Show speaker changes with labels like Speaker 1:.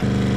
Speaker 1: Bye.